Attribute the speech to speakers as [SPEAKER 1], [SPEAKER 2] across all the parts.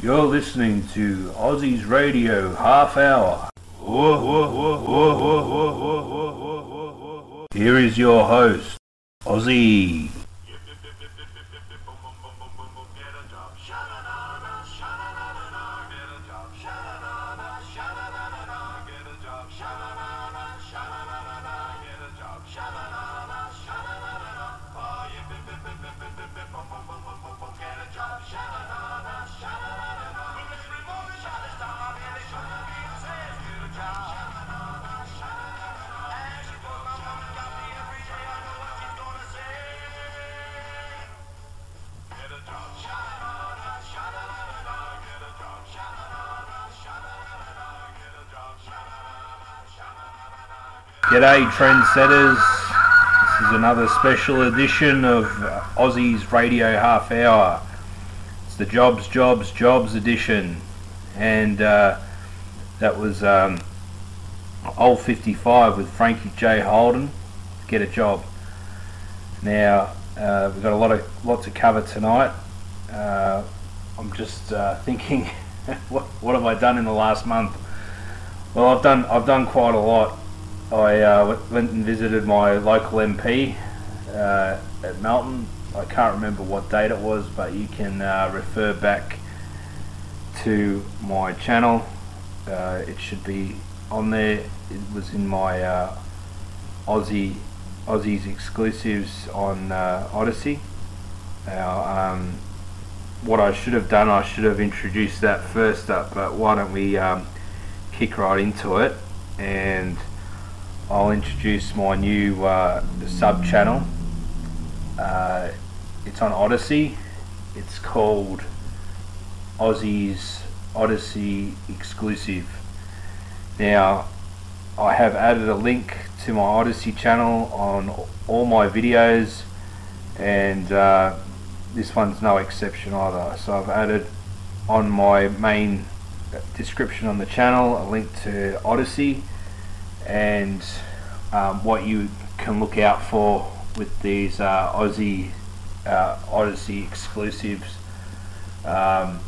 [SPEAKER 1] You're listening to Ozzy's Radio Half Hour. Here is your host, Ozzy. G'day trendsetters. This is another special edition of Ozzy's Radio Half Hour. It's the Jobs, Jobs, Jobs edition. And uh, that was um, Old 55 with Frankie J. Holden. Get a job. Now, uh, we've got a lot of lot to cover tonight. Uh, I'm just uh, thinking, what, what have I done in the last month? Well, I've done I've done quite a lot. I uh, went and visited my local MP uh, at Melton. I can't remember what date it was, but you can uh, refer back to my channel. Uh, it should be on there. It was in my uh, Ozzy Ozzy's exclusives on uh, Odysee. Now, um, what I should have done, I should have introduced that first up, but why don't we um, kick right into it and I'll introduce my new uh, sub channel. Uh, it's on Odysee. It's called Ozzy's Odysee Exclusive. Now, I have added a link to my Odysee channel on all my videos, and uh, this one's no exception either. So I've added on my main description on the channel a link to Odysee and um, what you can look out for with these uh, Ozzy uh, Odysee exclusives. Um,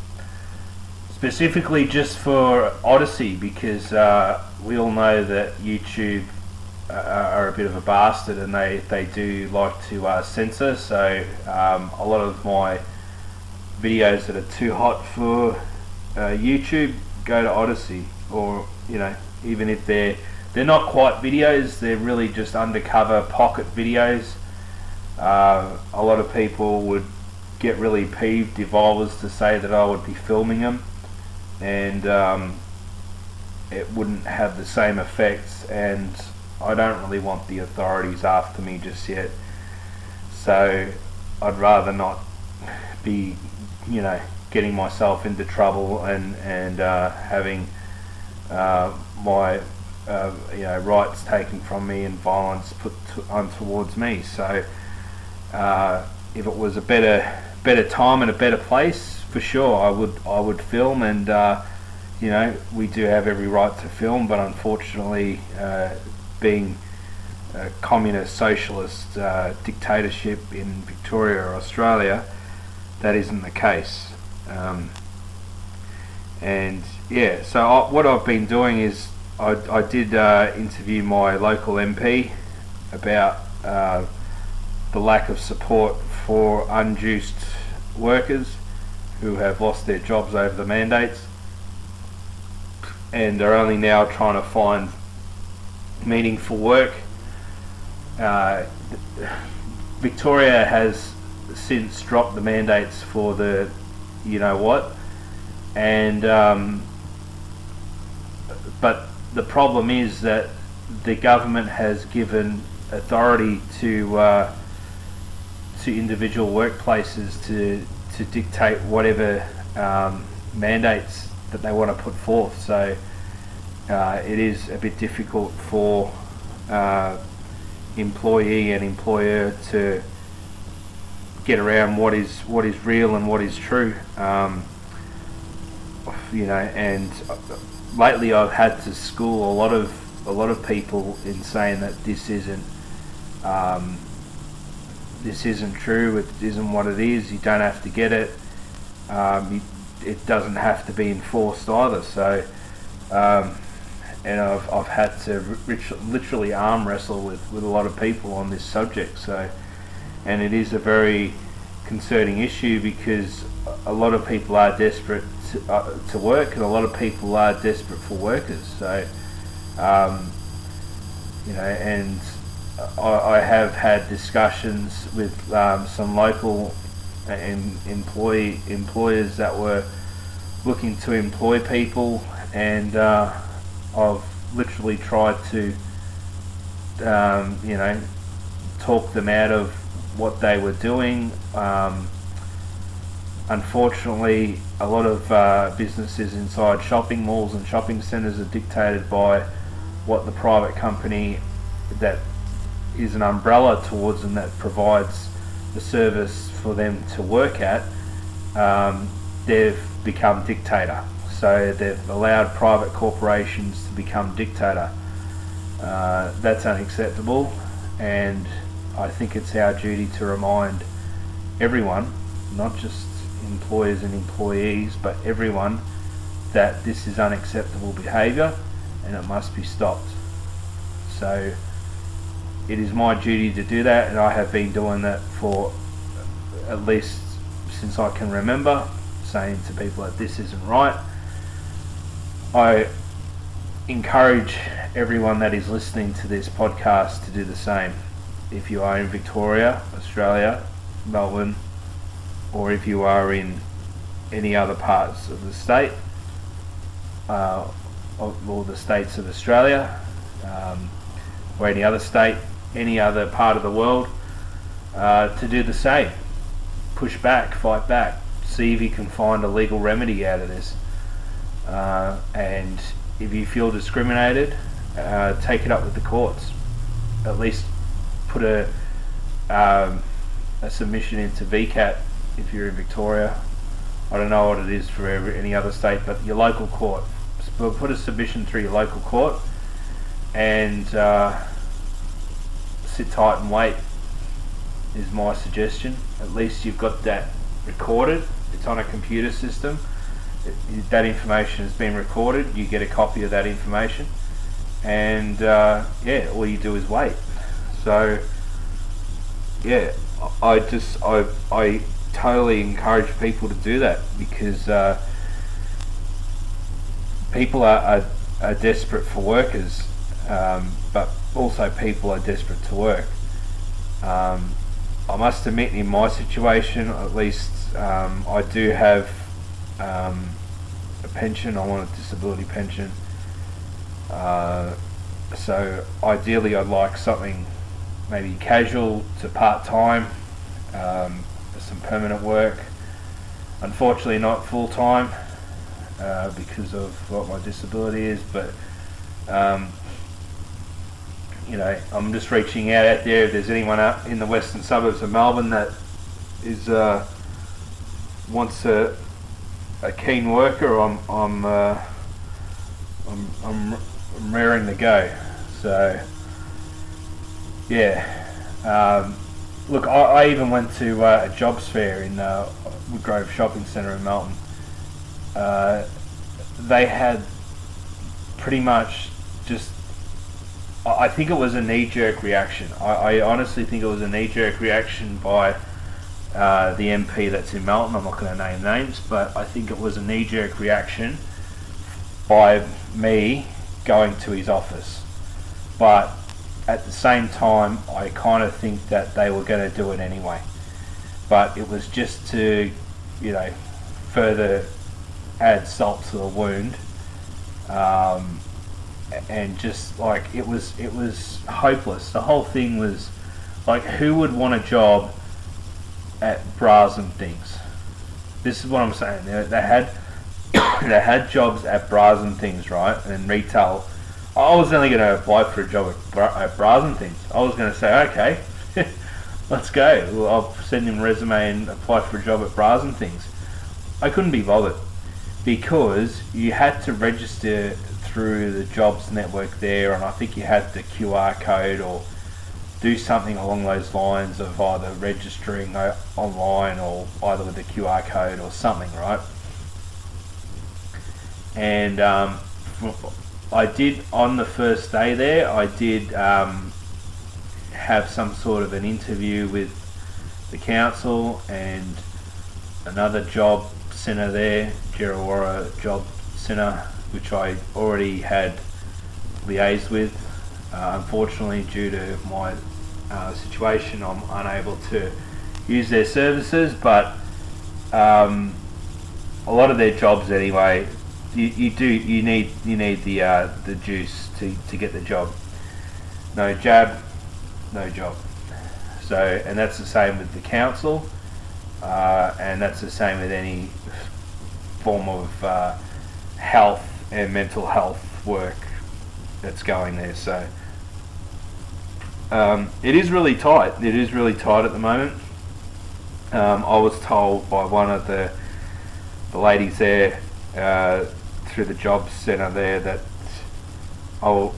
[SPEAKER 1] specifically just for Odysee because uh, we all know that YouTube uh, are a bit of a bastard and they, they do like to uh, censor so um, a lot of my videos that are too hot for uh, YouTube go to Odysee or you know even if they're they're not quite videos, they're really just undercover pocket videos. Uh, a lot of people would get really peeved if I was to say that I would be filming them and um, it wouldn't have the same effects and I don't really want the authorities after me just yet so I'd rather not be you know getting myself into trouble and and uh, having uh, my uh, you know rights taken from me and violence put to, on towards me. So uh, if it was a better better time and a better place, for sure I would I would film and uh, you know we do have every right to film, but unfortunately uh, being a communist socialist uh, dictatorship in Victoria or Australia, that isn't the case. Um, and yeah, so I, what I've been doing is I, I did uh, interview my local MP about uh, the lack of support for unjuiced workers who have lost their jobs over the mandates and are only now trying to find meaningful work. Uh, Victoria has since dropped the mandates for the you know what and um, but the problem is that the government has given authority to uh, to individual workplaces to to dictate whatever um, mandates that they want to put forth. So uh, it is a bit difficult for uh, employee and employer to get around what is what is real and what is true. Um, you know, and lately I've had to school a lot of a lot of people in saying that this isn't um, this isn't true. It isn't what it is. You don't have to get it. Um, you, it doesn't have to be enforced either. So, um, and I've, I've had to rich, literally arm wrestle with, with a lot of people on this subject. So, and it is a very concerning issue because a lot of people are desperate to, uh, to work, and a lot of people are desperate for workers. So, um, you know, and I, I, have had discussions with um, some local and employee employers that were looking to employ people, and uh, I've literally tried to, um, you know, talk them out of what they were doing. Um, unfortunately, a lot of uh, businesses inside shopping malls and shopping centres are dictated by what the private company that is an umbrella towards and that provides the service for them to work at, um, they've become dictator. So they've allowed private corporations to become dictator. Uh, that's unacceptable, and I think it's our duty to remind everyone, not just employers and employees, but everyone, that this is unacceptable behaviour and it must be stopped. So it is my duty to do that, and I have been doing that for at least since I can remember, saying to people that this isn't right. I encourage everyone that is listening to this podcast to do the same. If you are in Victoria, Australia, Melbourne, or if you are in any other parts of the state, uh, or the states of Australia, um, or any other state, any other part of the world uh, to do the same. Push back, fight back, see if you can find a legal remedy out of this. Uh, and if you feel discriminated, uh, take it up with the courts. At least put a um, a submission into VCAT if you're in Victoria. I don't know what it is for every, any other state, but your local court. Put a submission through your local court and uh, sit tight and wait is my suggestion. At least you've got that recorded. It's on a computer system. It, that information has been recorded. You get a copy of that information, and uh, yeah, all you do is wait. So yeah, I just I I totally encourage people to do that because uh, people are, are, are desperate for workers, um, but also people are desperate to work. Um, I must admit, in my situation, at least, um, I do have um, a pension. I want a disability pension. Uh, so ideally, I'd like something maybe casual to part time, um, some permanent work. Unfortunately, not full time uh, because of what my disability is, but um, you know, I'm just reaching out out there. If there's anyone out in the western suburbs of Melbourne that is uh, wants a, a keen worker, I'm I'm, uh, I'm I'm I'm raring to go. So yeah, um, look, I, I, even went to uh, a jobs fair in uh, Woodgrove Shopping Centre in Melton. Uh, they had pretty much just I think it was a knee-jerk reaction. I, I, honestly think it was a knee-jerk reaction by uh, the MP that's in Melton. I'm not going to name names, but I think it was a knee-jerk reaction by me going to his office. But at the same time, I kind of think that they were going to do it anyway. But it was just to, you know, further add salt to the wound. Um, and just like it was it was hopeless. The whole thing was like who would want a job at bras and things? This is what I'm saying. They, they had they had jobs at bras and things, right? And retail. I was only going to apply for a job at, bra, at bras and things. I was going to say, okay, let's go. I'll send him a resume and apply for a job at bras and things. I couldn't be bothered because you had to register through the jobs network there, and I think you had the QR code or do something along those lines of either registering online or either with the QR code or something, right? and um, I did on the first day there. I did um, have some sort of an interview with the council and another job centre there, Djerriwarrh Job Centre, which I already had liaised with. Uh, unfortunately, due to my uh, situation, I'm unable to use their services, but um, a lot of their jobs anyway, you, you do you need you need the uh, the juice to, to get the job. No jab, no job. So, and that's the same with the council, uh, and that's the same with any form of uh, health and mental health work that's going there. So, um, it is really tight. It is really tight at the moment. Um, I was told by one of the the ladies there uh, through the job centre there that I'll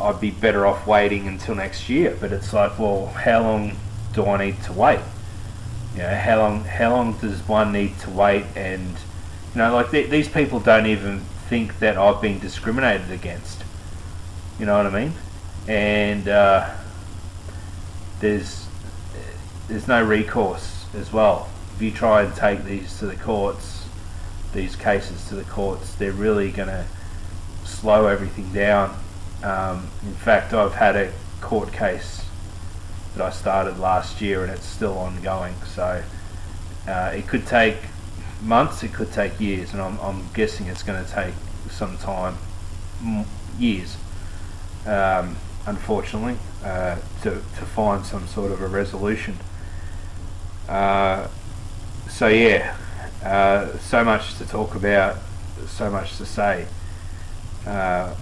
[SPEAKER 1] I'd be better off waiting until next year. But it's like, well, how long do I need to wait? You know, how long how long does one need to wait? And you know, like th- these people don't even think that I've been discriminated against. You know what I mean? And uh, there's there's no recourse as well. If you try and take these to the courts, these cases to the courts, they're really going to slow everything down. Um, in fact, I've had a court case that I started last year and it's still ongoing. So uh, it could take months, it could take years, and I'm, I'm guessing it's going to take some time, years, um, unfortunately, uh, to, to find some sort of a resolution. Uh, so yeah, uh, so much to talk about, so much to say. Uh,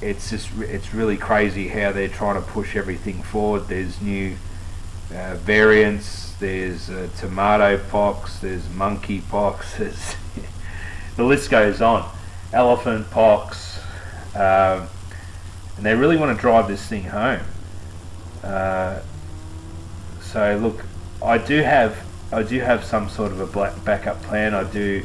[SPEAKER 1] it's just it's really crazy how they're trying to push everything forward. There's new uh, variants. There's uh, tomato pox. There's monkey pox. There's the list goes on. Elephant pox, um, and they really want to drive this thing home. Uh, so look, I do have I do have some sort of a backup plan. I do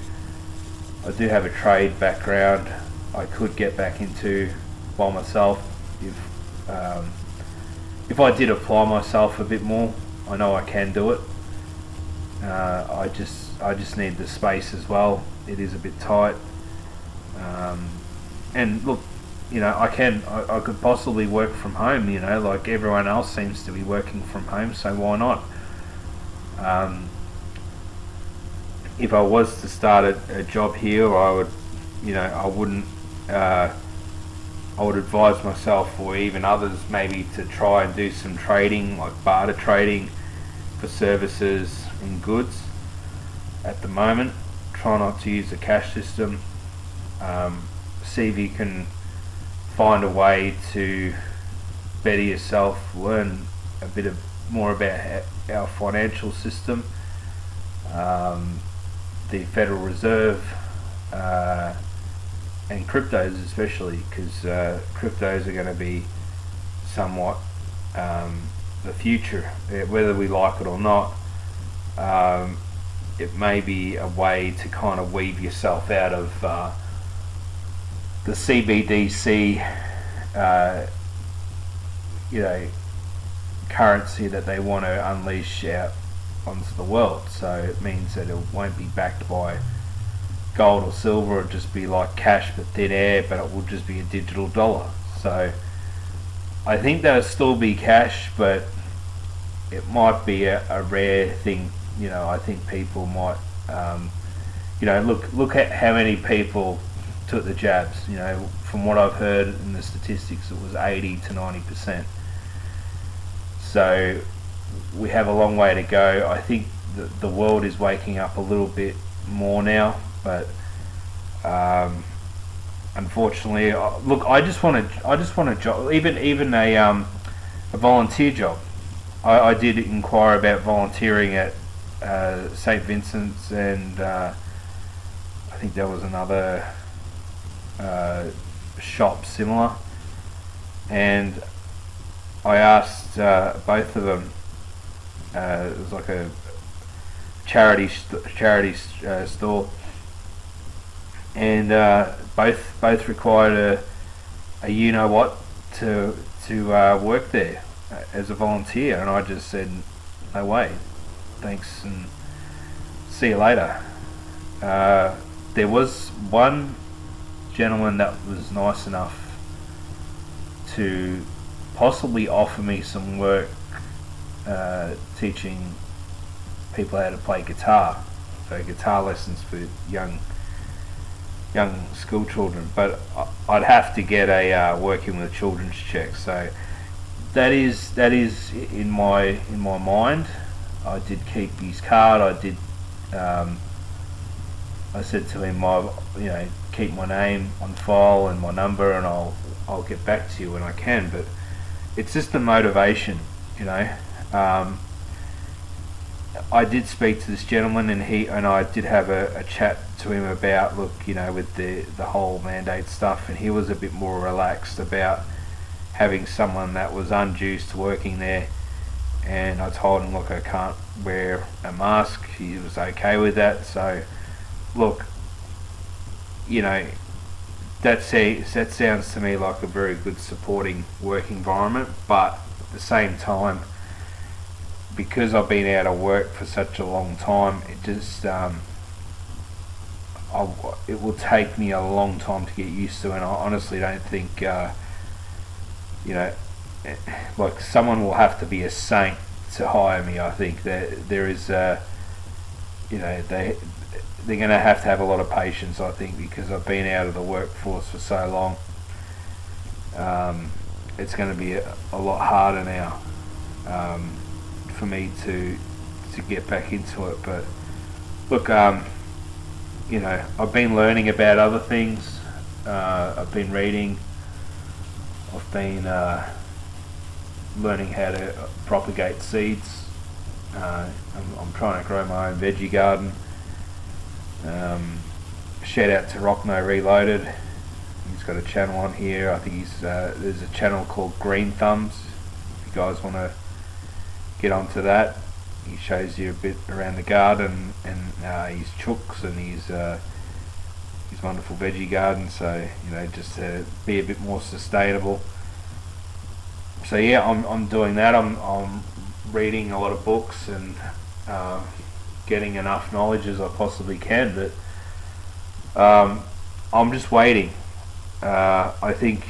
[SPEAKER 1] I do have a trade background. I could get back into by myself. If um, if I did apply myself a bit more, I know I can do it. Uh, I just I just need the space as well. It is a bit tight. Um, and look, you know, I can I, I could possibly work from home. You know, like everyone else seems to be working from home, so why not? Um, if I was to start a, a, job here, I would, you know, I wouldn't. Uh, I would advise myself or even others maybe to try and do some trading, like barter trading for services and goods at the moment. Try not to use the cash system. Um, see if you can find a way to better yourself, learn a bit of more about our financial system, um, the Federal Reserve. Uh, and cryptos especially because uh, cryptos are going to be somewhat um, the future, uh, whether we like it or not. Um, it may be a way to kind of weave yourself out of uh, the CBDC, uh, you know, currency that they want to unleash out onto the world. So it means that it won't be backed by gold or silver, it'll just be like cash but thin air, but it will just be a digital dollar. So I think there'll still be cash, but it might be a, a rare thing. You know, I think people might, um, you know, look look at how many people took the jabs. You know, from what I've heard in the statistics, it was 80 to 90 percent. So we have a long way to go. I think the, the world is waking up a little bit more now but um, unfortunately, uh, look, I just want to, I just want a job, even even a um, a volunteer job. I, I did inquire about volunteering at uh, St Vincent's, and uh, I think there was another uh, shop similar, and I asked uh, both of them. Uh, it was like a charity charity store. And uh, both both required a, a you know what to to uh, work there uh, as a volunteer, and I just said no way, thanks, and see you later. Uh, there was one gentleman that was nice enough to possibly offer me some work uh, teaching people how to play guitar, so guitar lessons for young young school children. But I'd have to get a uh, working with children's check. So that is that is in my in my mind. I did keep his card. I did. Um, I said to him, "I you know keep my name on file and my number, and I'll I'll get back to you when I can." But it's just the motivation, you know. Um, I did speak to this gentleman, and he and I did have a, a, chat to him about look, you know, with the the whole mandate stuff, and he was a bit more relaxed about having someone that was unjuiced working there. And I told him, look, I can't wear a mask. He was okay with that. So, look, you know, that that sounds to me like a very good supporting work environment. But at the same time because I've been out of work for such a long time, it just um, it will take me a long time to get used to, and I honestly don't think uh, you know, like someone will have to be a saint to hire me. I think that there is, uh, you know, they they're going to have to have a lot of patience. I think because I've been out of the workforce for so long. Um, it's going to be a, a lot harder now. Um, for me to to get back into it. But look, um, you know, I've been learning about other things. Uh, I've been reading. I've been uh, learning how to propagate seeds. Uh, I'm, I'm, trying to grow my own veggie garden. Um, shout out to Rockno Reloaded. He's got a channel on here. I think he's uh, there's a channel called Green Thumbs. If you guys want to get onto that. He shows you a bit around the garden and uh, his chooks and his uh, his wonderful veggie garden. So you know, just to be a bit more sustainable. So yeah, I'm I'm doing that. I'm I'm reading a lot of books and uh, getting enough knowledge as I possibly can. But um, I'm just waiting. Uh, I think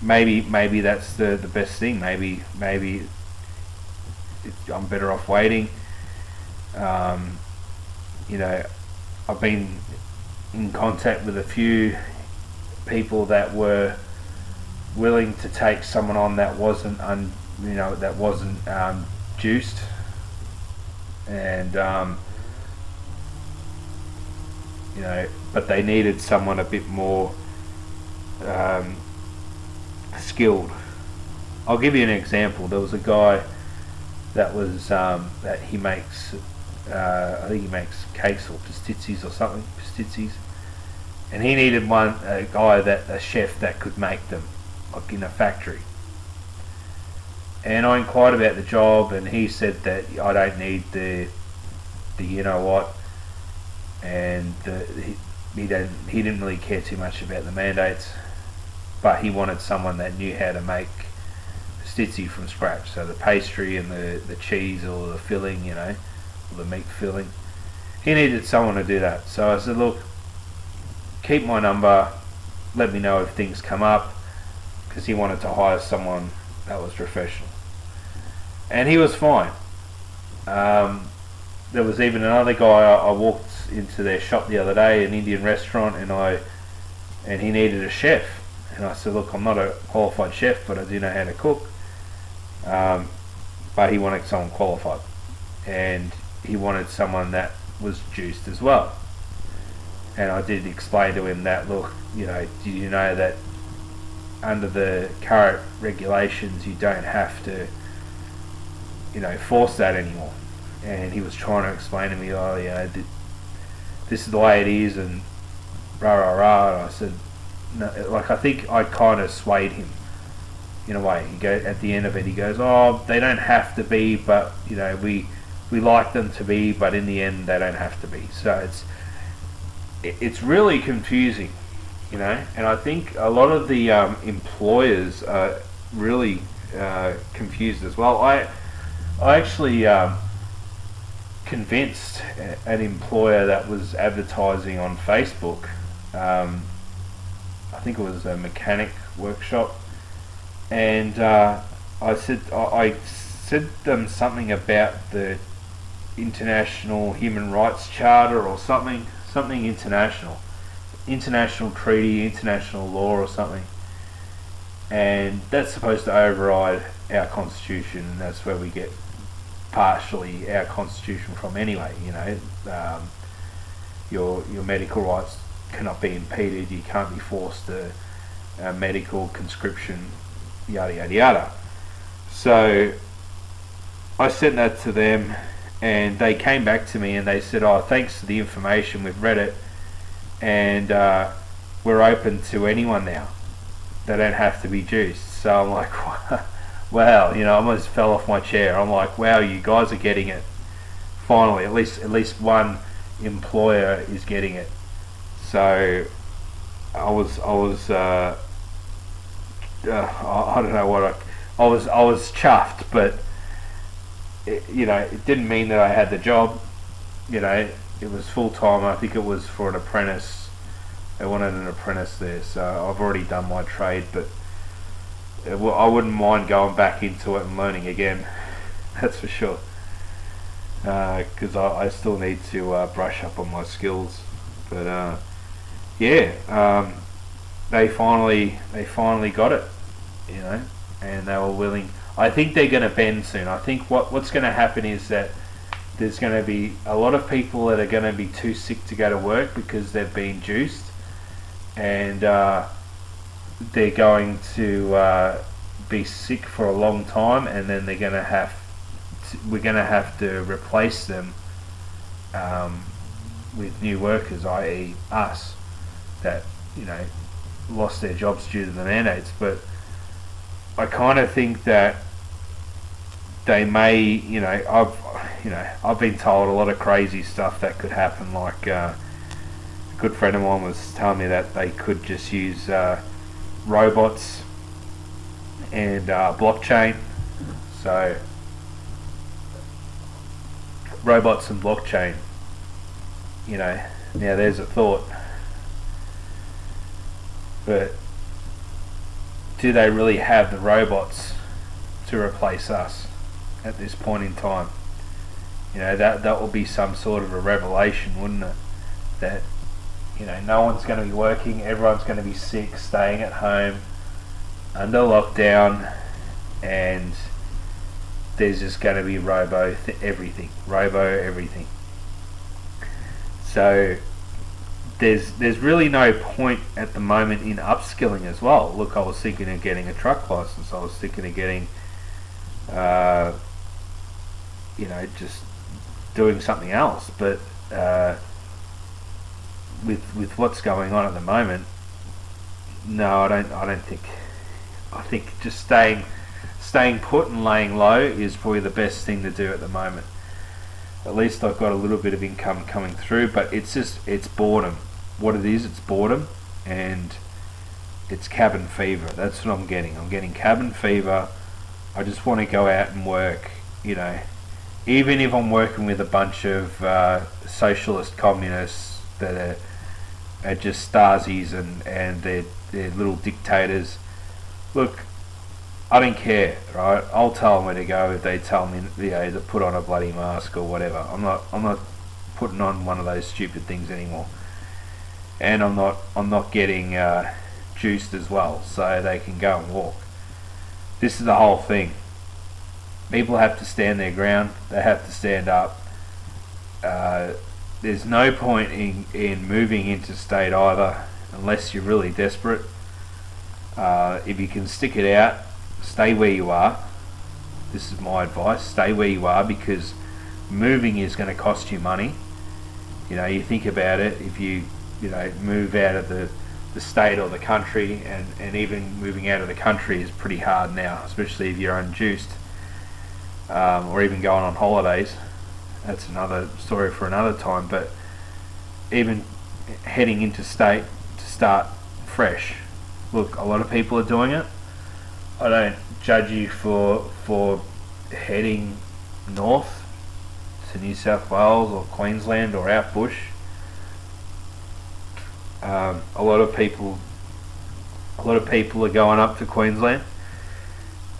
[SPEAKER 1] maybe maybe that's the the best thing. Maybe maybe I'm better off waiting. Um, you know, I've been in contact with a few people that were willing to take someone on that wasn't un, you know that wasn't um, juiced. And um, you know but they needed someone a bit more um, skilled. I'll give you an example. There was a guy that was um, that he makes. Uh, I think he makes cakes or pastizzis or something, pastizzis, and he needed one a guy that a chef that could make them, like in a factory. And I inquired about the job, and he said that I don't need the the you know what, and the, he, he didn't he didn't really care too much about the mandates, but he wanted someone that knew how to make stitzy from scratch. So the pastry and the, the cheese or the filling, you know, or the meat filling. He needed someone to do that. So I said, look, keep my number. Let me know if things come up. Because he wanted to hire someone that was professional. And he was fine. Um, there was even another guy I, I walked into their shop the other day, an Indian restaurant, and I and he needed a chef. And I said, look, I'm not a qualified chef, but I do know how to cook. Um, but he wanted someone qualified, and he wanted someone that was juiced as well. And I did explain to him that, look, you know, do you know that under the current regulations, you don't have to, you know, force that anymore. And he was trying to explain to me, oh, you know, this is the way it is, and rah rah rah. And I said, no, like I think I kind of swayed him in a way. He go at the end of it. He goes, "Oh, they don't have to be, but you know, we we like them to be, but in the end, they don't have to be." So it's it, it's really confusing, you know. And I think a lot of the um, employers are really uh, confused as well. I I actually um, convinced an employer that was advertising on Facebook. Um, I think it was a mechanic workshop, and uh, I said I said them something about the international human rights charter or something, something international, international treaty, international law or something, and that's supposed to override our constitution, and that's where we get partially our constitution from anyway. You know, um, your your medical rights cannot be impeded. You can't be forced to a medical conscription, yada yada yada. So I sent that to them, and they came back to me and they said, "Oh, thanks for the information. We've read it, and uh, we're open to anyone now. They don't have to be juiced." So I'm like, wow, you know, I almost fell off my chair. I'm like, wow, you guys are getting it. Finally, at least at least one employer is getting it. So I was I was uh, uh, I don't know what I I was I was chuffed, but it, you know it didn't mean that I had the job. You know, it was full time. I think it was for an apprentice. They wanted an apprentice there, so I've already done my trade, but I wouldn't mind going back into it and learning again. That's for sure. Because uh, I, I, still need to uh, brush up on my skills. But uh, yeah, um, they finally they finally got it, you know, and they were willing. I think they're going to bend soon. I think what what's going to happen is that there's going to be a lot of people that are going to be too sick to go to work because they've been juiced, and uh, they're going to uh, be sick for a long time, and then they're going to have to, we're going to have to replace them um, with new workers, i.e., us, that you know lost their jobs due to the mandates. But I kind of think that they may, you know, I've, you know, I've been told a lot of crazy stuff that could happen. Like uh, a good friend of mine was telling me that they could just use uh, robots and uh, blockchain. So robots and blockchain. You know, now there's a thought. But do they really have the robots to replace us at this point in time? You know, that that will be some sort of a revelation, wouldn't it? That you know, no one's going to be working, everyone's going to be sick, staying at home under lockdown, and there's just going to be robo th- everything, robo everything. So there's there's really no point at the moment in upskilling as well. Look, I was thinking of getting a truck license. I was thinking of getting, uh, you know, just doing something else. But uh, with with what's going on at the moment, no, I don't. I don't think. I think just staying staying put and laying low is probably the best thing to do at the moment. At least I've got a little bit of income coming through, but it's just it's boredom what it is. It's boredom and it's cabin fever. That's what I'm getting. I'm getting cabin fever. I just want to go out and work. You know, even if I'm working with a bunch of uh, socialist communists that are, are just Stasis and and they're, they're little dictators. Look, I don't care, right? I'll tell them where to go if they tell me, you know, to put on a bloody mask or whatever. I'm not, I'm not putting on one of those stupid things anymore and I'm not I'm not getting uh, juiced as well, so they can go and walk. This is the whole thing. People have to stand their ground. They have to stand up. Uh, there's no point in, in moving interstate either, unless you're really desperate. Uh, if you can stick it out, stay where you are. This is my advice. Stay where you are because moving is going to cost you money. You know, you think about it. If you you know move out of the the state or the country, and, and even moving out of the country is pretty hard now, especially if you're unjuiced um, or even going on holidays. That's another story for another time. But even heading into state to start fresh. Look, a lot of people are doing it. I don't judge you for for heading north to New South Wales or Queensland or out bush. Um, a lot of people, a lot of people are going up to Queensland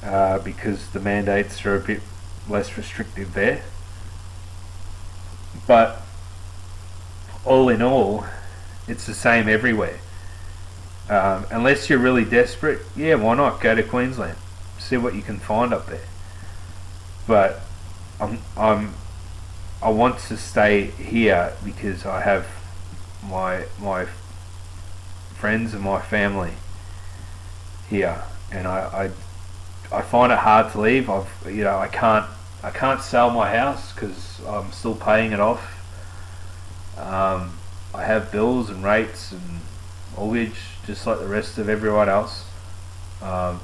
[SPEAKER 1] uh, because the mandates are a bit less restrictive there. But all in all, it's the same everywhere. Um, unless you're really desperate, yeah, why not go to Queensland, see what you can find up there. But I'm, I'm, I want to stay here because I have my my friends and my family here, and I, I, I find it hard to leave. I've, you know, I can't, I can't sell my house because I'm still paying it off. Um, I have bills and rates and mortgage just like the rest of everyone else. Um,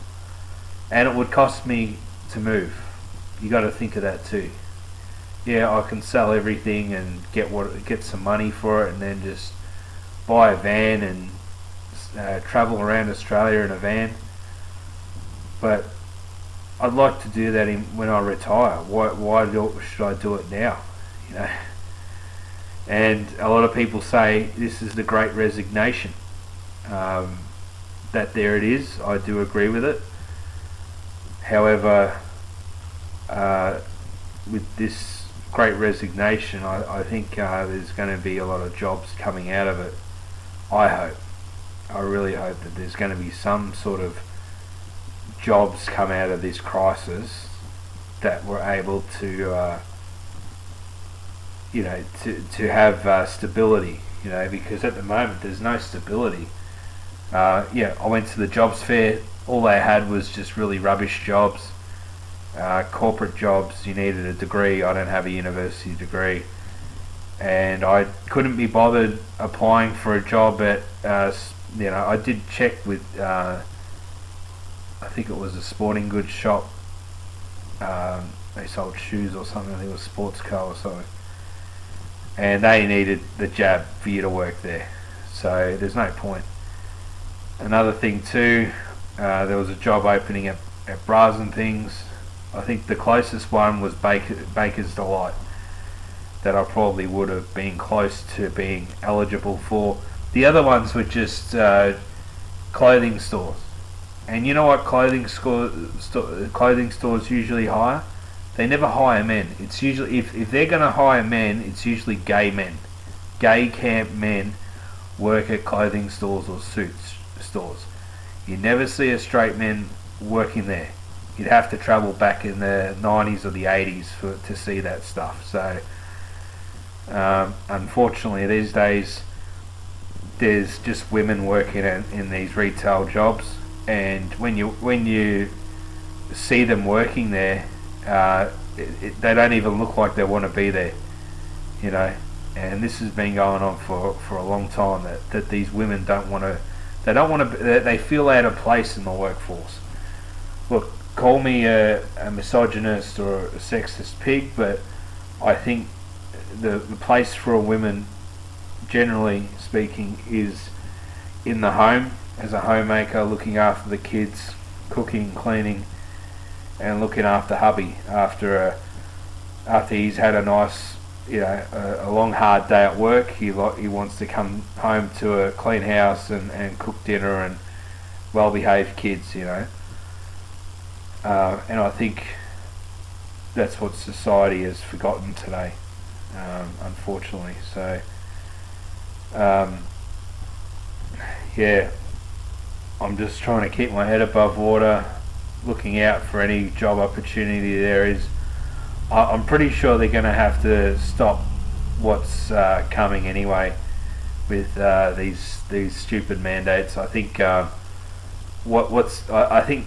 [SPEAKER 1] and it would cost me to move. You got to think of that too. Yeah, I can sell everything and get what get some money for it, and then just buy a van and uh, travel around Australia in a van. But I'd like to do that in, when I retire. Why, why do, should I do it now? You know. And a lot of people say this is the great resignation. Um, that there it is. I do agree with it. However, uh, with this great resignation, I, I think uh, there's going to be a lot of jobs coming out of it. I hope. I really hope that there's going to be some sort of jobs come out of this crisis that we're able to, uh, you know, to to have uh, stability. You know, because at the moment there's no stability. Uh, yeah, I went to the jobs fair. All they had was just really rubbish jobs, uh, corporate jobs. You needed a degree. I don't have a university degree, and I couldn't be bothered applying for a job at. Uh, you know, I did check with. Uh, I think it was a sporting goods shop. Um, they sold shoes or something. I think it was Sports Co or something. And they needed the jab for you to work there. So there's no point. Another thing too, uh, there was a job opening at, at Bras and Things. I think the closest one was Baker, Baker's Delight that I probably would have been close to being eligible for. The other ones were just uh, clothing stores. And you know what clothing store, sto- clothing stores usually hire? They never hire men. It's usually if, if they're going to hire men, it's usually gay men. Gay camp men work at clothing stores or suits stores. You never see a straight man working there. You'd have to travel back in the 90s or the 80s for to see that stuff. So, um, unfortunately, these days there's just women working in, in these retail jobs, and when you when you see them working there, uh, it, it, they don't even look like they want to be there, you know. And this has been going on for, for a long time. That, that these women don't want to they don't want to. They feel out of place in the workforce. Look, call me a, a misogynist or a sexist pig, but I think the, the place for a woman, generally speaking, is in the home as a homemaker, looking after the kids, cooking, cleaning, and looking after hubby after a after he's had a nice you know a, a, long hard day at work. He lo- he wants to come home to a clean house and, and cook dinner and well behaved kids you know. Uh, and I think that's what society has forgotten today um, unfortunately. So um, yeah I'm just trying to keep my head above water looking out for any job opportunity there is I'm pretty sure they're going to have to stop what's uh, coming anyway with uh, these these stupid mandates. I think uh, what what's I, I, think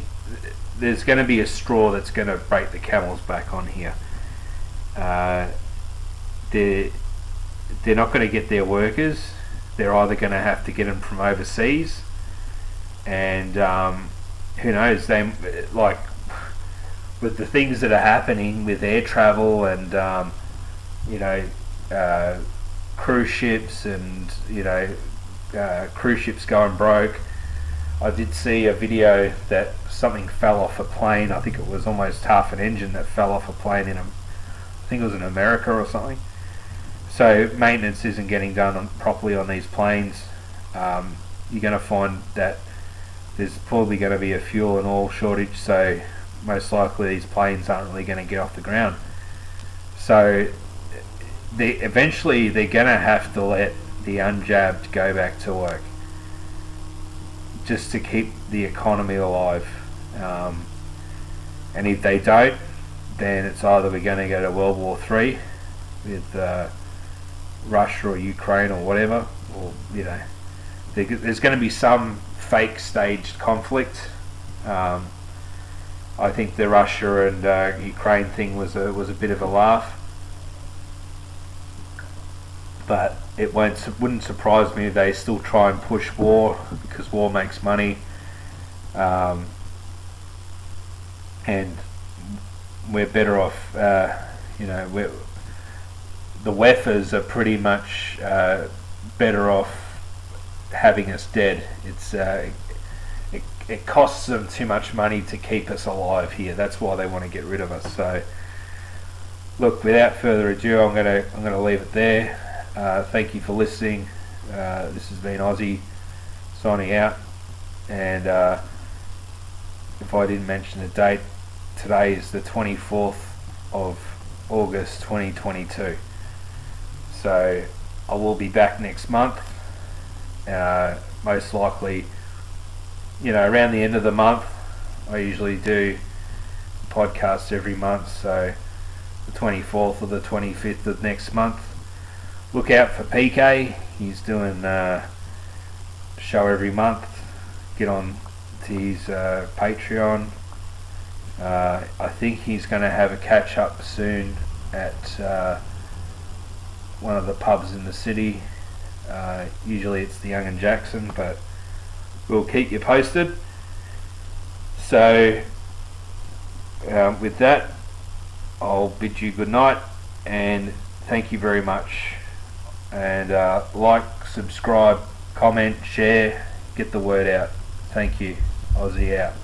[SPEAKER 1] there's going to be a straw that's going to break the camel's back on here. Uh, they're not going to get their workers. They're either going to have to get them from overseas, and um, who knows? They like with the things that are happening with air travel and um, you know uh, cruise ships and you know uh, cruise ships going broke. I did see a video that something fell off a plane. I think it was almost half an engine that fell off a plane in, a, I think it was in America or something. So maintenance isn't getting done on, properly on these planes. Um, you're going to find that there's probably going to be a fuel and oil shortage. So most likely these planes aren't really going to get off the ground. So they eventually they're going to have to let the unjabbed go back to work just to keep the economy alive. Um, and if they don't, then it's either we're going to go to World War Three with uh, Russia or Ukraine or whatever, or you know, there's going to be some fake staged conflict. Um, I think the Russia and uh, Ukraine thing was a was a bit of a laugh, but it won't wouldn't surprise me if they still try and push war because war makes money, um, and we're better off. Uh, you know, we're, the Weffers are pretty much uh, better off having us dead. It's uh, it, it costs them too much money to keep us alive here. That's why they want to get rid of us. So, look, without further ado, I'm gonna I'm gonna leave it there. Uh, thank you for listening. Uh, this has been Ozzy signing out. And uh, if I didn't mention the date, today is the 24th of August 2022. So I will be back next month. Uh, most likely, you know, around the end of the month. I usually do podcasts every month. So the 24th or the 25th of next month look out for PK. He's doing uh, a show every month. Get on to his uh, Patreon. Uh, I think he's going to have a catch up soon at uh, one of the pubs in the city. Uh, usually it's the Young and Jackson, but we'll keep you posted. So, uh, with that, I'll bid you good night and thank you very much and uh, like, subscribe, comment, share, get the word out. Thank you. Ozzy out.